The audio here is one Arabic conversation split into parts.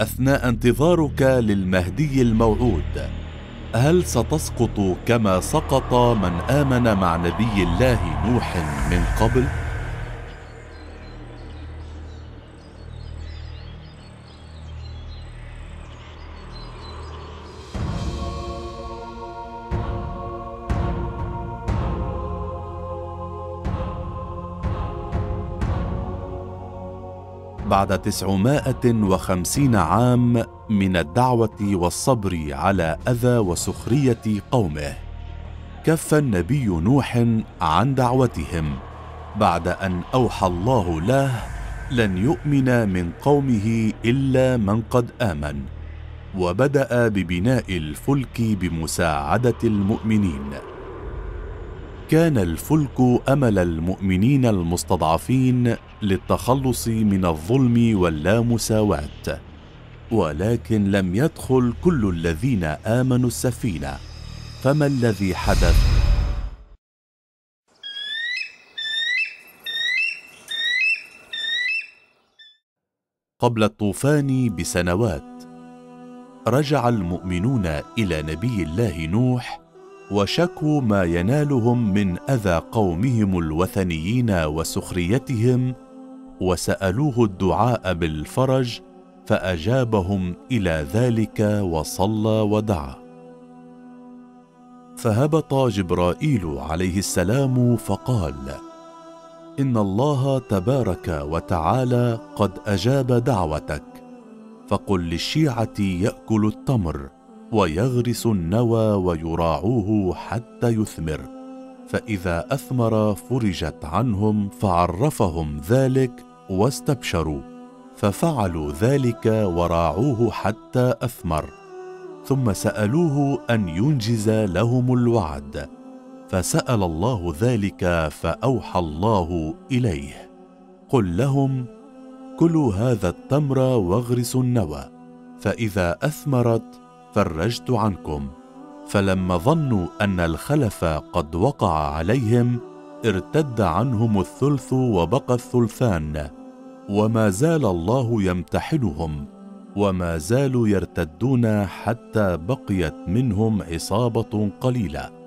أثناء انتظارك للمهدي الموعود. هل ستسقط كما سقط من آمن مع نبي الله نوح من قبل؟ بعد تسعمائة وخمسين عام من الدعوة والصبر على أذى وسخرية قومه كف النبي نوح عن دعوتهم بعد أن أوحى الله له لن يؤمن من قومه إلا من قد آمن وبدأ ببناء الفلك بمساعدة المؤمنين. كان الفلك أمل المؤمنين المستضعفين للتخلص من الظلم واللامساواة ولكن لم يدخل كل الذين آمنوا السفينة. فما الذي حدث؟ قبل الطوفان بسنوات رجع المؤمنون إلى نبي الله نوح وشكوا ما ينالهم من أذى قومهم الوثنيين وسخريتهم وسألوه الدعاء بالفرج فأجابهم إلى ذلك وصلى ودعا. فهبط جبرائيل عليه السلام فقال إن الله تبارك وتعالى قد أجاب دعوتك فقل للشيعة يأكل التمر. ويغرس النوى ويراعوه حتى يثمر. فإذا أثمر فرجت عنهم فعرفهم ذلك واستبشروا. ففعلوا ذلك وراعوه حتى أثمر. ثم سألوه أن ينجز لهم الوعد. فسأل الله ذلك فأوحى الله إليه. قل لهم كلوا هذا التمر واغرسوا النوى. فإذا أثمرت فرجت عنكم فلما ظنوا أن الخلف قد وقع عليهم ارتد عنهم الثلث وبقى الثلثان وما زال الله يمتحنهم وما زالوا يرتدون حتى بقيت منهم عصابة قليلة.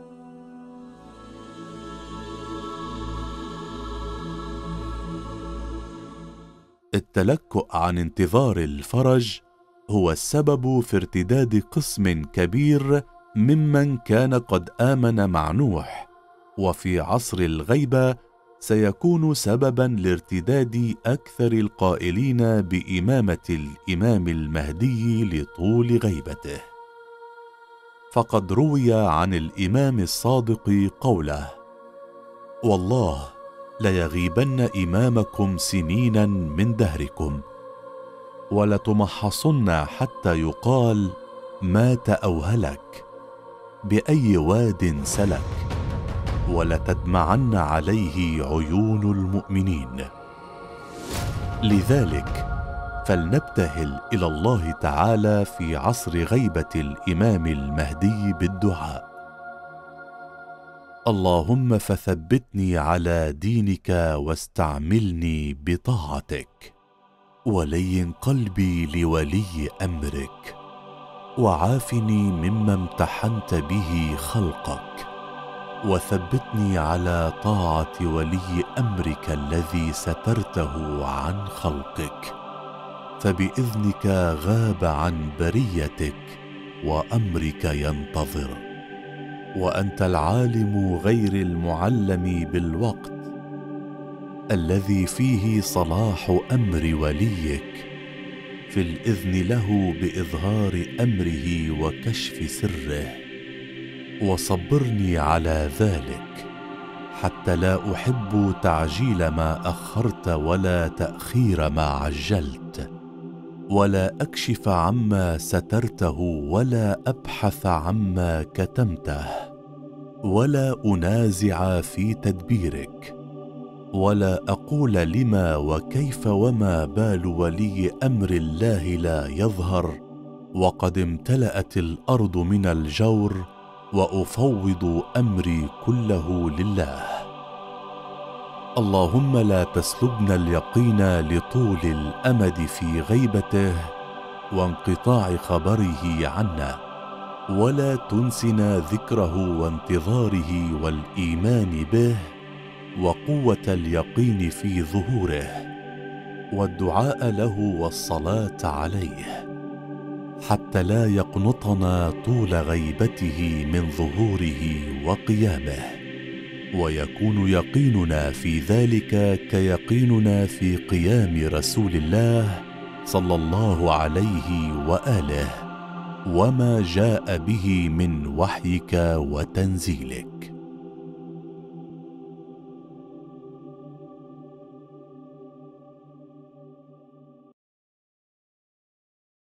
التلكؤ عن انتظار الفرج هو السبب في ارتداد قسم كبير ممن كان قد آمن مع نوح وفي عصر الغيبة سيكون سببا لارتداد أكثر القائلين بإمامة الإمام المهدي لطول غيبته. فقد روي عن الإمام الصادق قوله والله ليغيبن إمامكم سنينا من دهركم ولتمحصن حتى يقال مات أو هلك بأي واد سلك ولتدمعن عليه عيون المؤمنين. لذلك فلنبتهل إلى الله تعالى في عصر غيبة الإمام المهدي بالدعاء. اللهم فثبتني على دينك واستعملني بطاعتك. ولين قلبي لولي أمرك وعافني مما امتحنت به خلقك وثبتني على طاعة ولي أمرك الذي سترته عن خلقك. فبإذنك غاب عن بريتك وأمرك ينتظر وأنت العالم غير المعلم بالوقت. الذي فيه صلاح أمر وليك في الإذن له بإظهار أمره وكشف سره. وصبرني على ذلك حتى لا أحب تعجيل ما أخرت ولا تأخير ما عجلت. ولا أكشف عما سترته ولا أبحث عما كتمته. ولا أنازع في تدبيرك. ولا أقول لما وكيف وما بال ولي أمر الله لا يظهر وقد امتلأت الأرض من الجور وأفوض أمري كله لله. اللهم لا تسلبنا اليقين لطول الأمد في غيبته وانقطاع خبره عنا ولا تنسنا ذكره وانتظاره والإيمان به وقوة اليقين في ظهوره والدعاء له والصلاة عليه حتى لا يقنطنا طول غيبته من ظهوره وقيامه. ويكون يقيننا في ذلك كيقيننا في قيام رسول الله صلى الله عليه وآله وما جاء به من وحيك وتنزيلك.